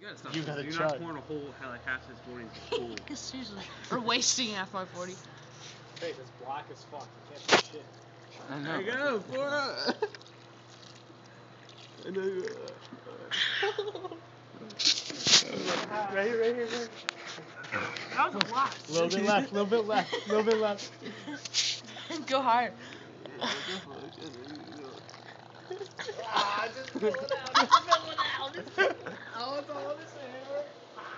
You gotta stop. You this. gotta You're chug. not pouring a whole like half this morning pool. Seriously. We're wasting half my 40. Hey, it's black as fuck. You can't see shit. I know. There you go. Pour up. I know you- Right here, right here, right here. That was a lot. A little bit left, a little bit left, a little bit left. Go higher. Ah, just pull it out. Just pull it out.